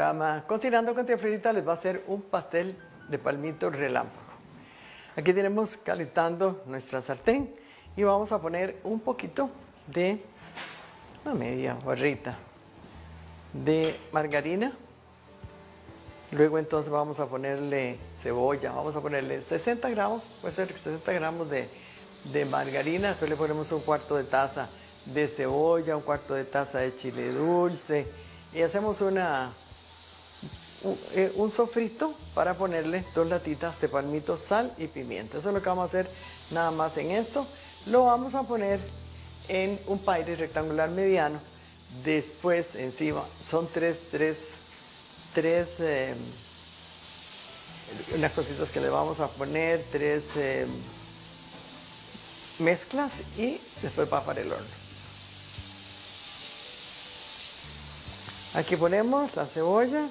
programa Cocinando con Tía Florita les va a hacer un pastel de palmito relámpago. Aquí tenemos calentando nuestra sartén y vamos a poner un poquito de una media barrita de margarina. Luego entonces vamos a ponerle cebolla, vamos a ponerle 60 gramos, puede ser 60 gramos de, de margarina, después le ponemos un cuarto de taza de cebolla, un cuarto de taza de chile dulce y hacemos una, un, sofrito para ponerle dos latitas de palmito, sal y pimienta. Eso es lo que vamos a hacer nada más en esto. Lo vamos a poner en un paire rectangular mediano. Después encima son tres, tres, tres, eh, unas cositas que le vamos a poner, tres eh, mezclas y después va para el horno. Aquí ponemos la cebolla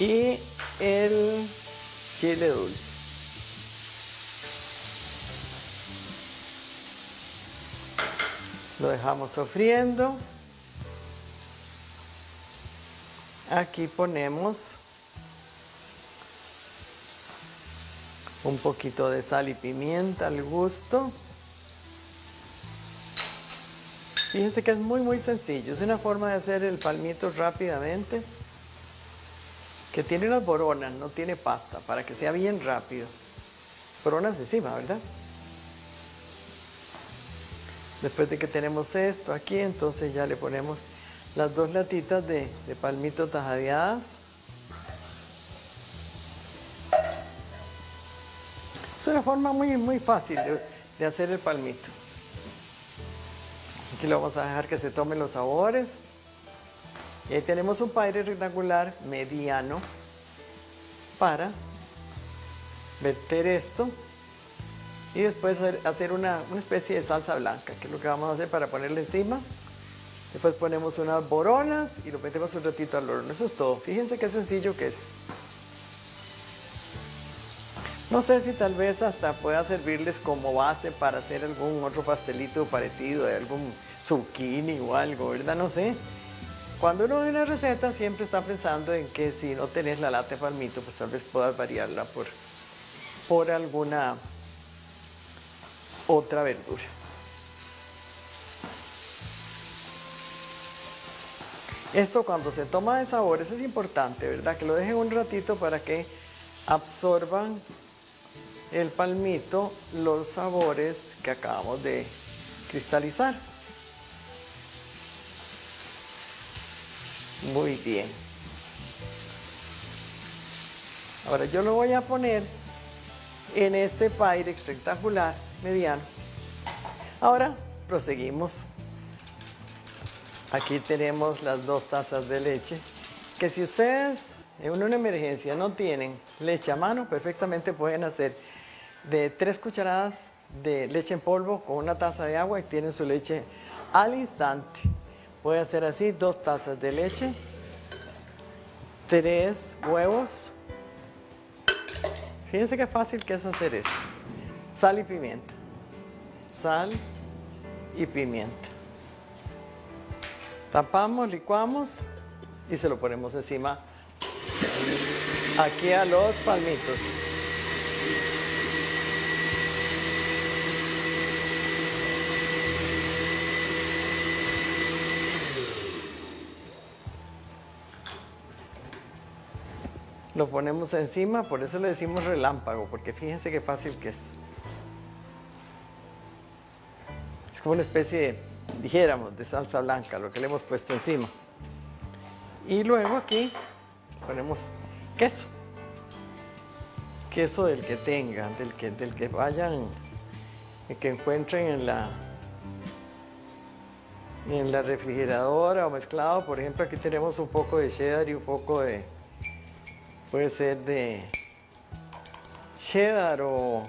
y el chile dulce. Lo dejamos sofriendo. Aquí ponemos un poquito de sal y pimienta al gusto. Fíjense que es muy muy sencillo, es una forma de hacer el palmito rápidamente, que tiene unas boronas, no tiene pasta, para que sea bien rápido. Boronas encima, ¿verdad? Después de que tenemos esto aquí, entonces ya le ponemos las dos latitas de, palmito tajadeadas. Es una forma muy, muy fácil de hacer el palmito. Aquí lo vamos a dejar que se tomen los sabores. Ahí tenemos un paire rectangular mediano para verter esto y después hacer una, especie de salsa blanca, que es lo que vamos a hacer para ponerle encima. Después ponemos unas boronas y lo metemos un ratito al horno. Eso es todo. Fíjense qué sencillo que es. No sé si tal vez hasta pueda servirles como base para hacer algún otro pastelito parecido, algún zucchini o algo, ¿verdad? No sé. Cuando uno ve una receta siempre está pensando en que si no tenés la lata de palmito, pues tal vez puedas variarla por, por alguna otra verdura. Esto cuando se toma de sabores es importante, ¿verdad? Que lo dejen un ratito para que absorban el palmito los sabores que acabamos de cristalizar. Muy bien. Ahora yo lo voy a poner en este Pyrex rectangular mediano. Ahora proseguimos. Aquí tenemos las dos tazas de leche, que si ustedes en una emergencia no tienen leche a mano, perfectamente pueden hacer de tres cucharadas de leche en polvo con una taza de agua y tienen su leche al instante. Voy a hacer así, dos tazas de leche, tres huevos. Fíjense qué fácil que es hacer esto. Sal y pimienta. Sal y pimienta. Tapamos, licuamos y se lo ponemos encima aquí a los palmitos. Lo ponemos encima, por eso le decimos relámpago, porque fíjense qué fácil que es. Es como una especie, dijéramos, de salsa blanca, lo que le hemos puesto encima. Y luego aquí ponemos queso. Queso del que tengan, del que, del que vayan, que encuentren en la, en la refrigeradora o mezclado. Por ejemplo, aquí tenemos un poco de cheddar y un poco de, Puede ser de cheddar o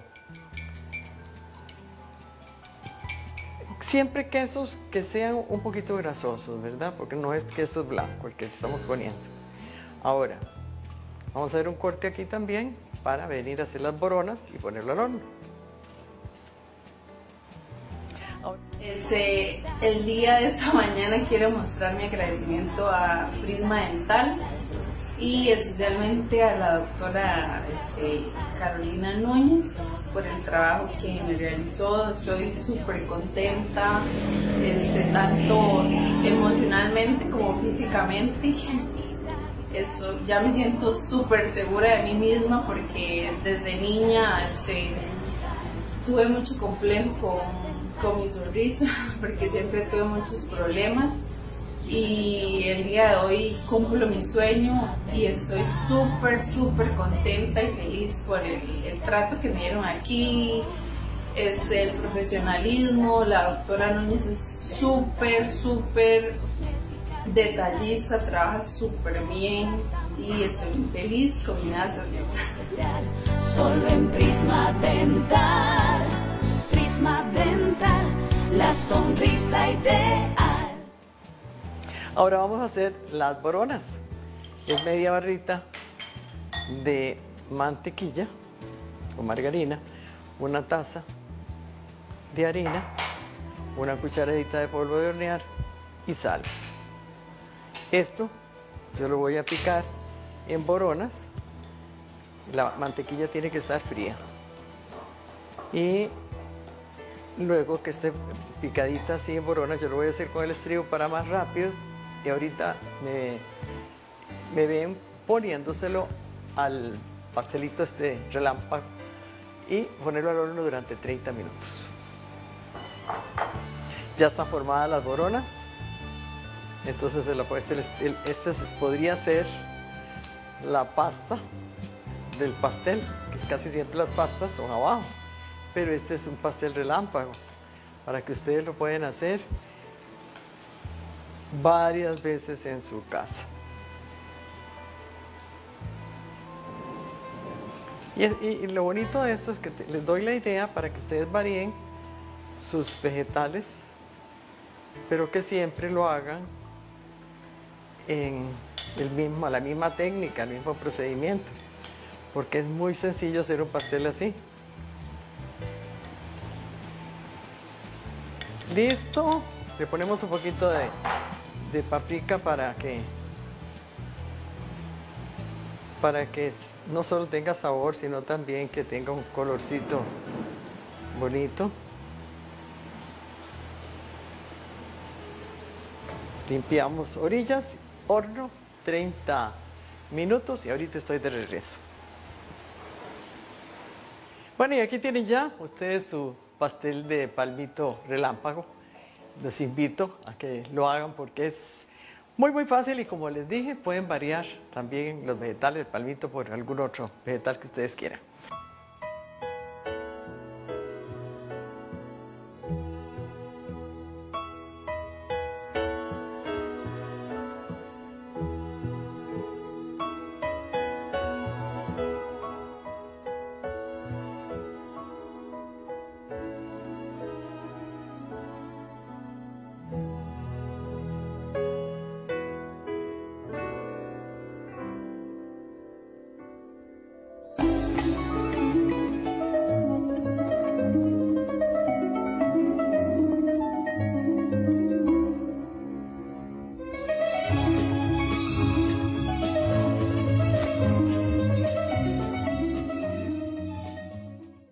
siempre quesos que sean un poquito grasosos, ¿verdad? Porque no es queso blanco el que estamos poniendo. Ahora, vamos a hacer un corte aquí también para venir a hacer las boronas y ponerlo al horno. El día de esta mañana quiero mostrar mi agradecimiento a Prisma Dental y especialmente a la doctora este, Carolina Núñez por el trabajo que me realizó. Estoy súper contenta, este, tanto emocionalmente como físicamente. Eso, ya me siento súper segura de mí misma porque desde niña este, tuve mucho complejo con, con mi sonrisa porque siempre tuve muchos problemas y el día de hoy cumplo mi sueño y estoy súper, súper contenta y feliz por el, trato que me dieron aquí, es el profesionalismo, la doctora Núñez es súper, súper detallista, trabaja súper bien y estoy feliz con mi. Solo en Prisma Dental, Prisma Dental, la sonrisa ideal. Ahora vamos a hacer las boronas. Es media barrita de mantequilla o margarina, una taza de harina, una cucharadita de polvo de hornear y sal. Esto yo lo voy a picar en boronas. La mantequilla tiene que estar fría. Y luego que esté picadita así en boronas, yo lo voy a hacer con el estribo para más rápido y ahorita me, me ven poniéndoselo al pastelito este relámpago y ponerlo al horno durante 30 minutos. Ya están formadas las boronas, entonces este, este podría ser la pasta del pastel, que casi siempre las pastas son abajo, pero este es un pastel relámpago, para que ustedes lo pueden hacer varias veces en su casa. Y, lo bonito de esto es que les doy la idea para que ustedes varíen sus vegetales, pero que siempre lo hagan en el mismo, la misma técnica, el mismo procedimiento, porque es muy sencillo hacer un pastel así. Listo, le ponemos un poquito de de paprika para que para que no solo tenga sabor, sino también que tenga un colorcito bonito. Limpiamos orillas, horno 30 minutos y ahorita estoy de regreso. Bueno, y aquí tienen ya ustedes su pastel de palmito relámpago les invito a que lo hagan porque es muy muy fácil y como les dije pueden variar también los vegetales del palmito por algún otro vegetal que ustedes quieran.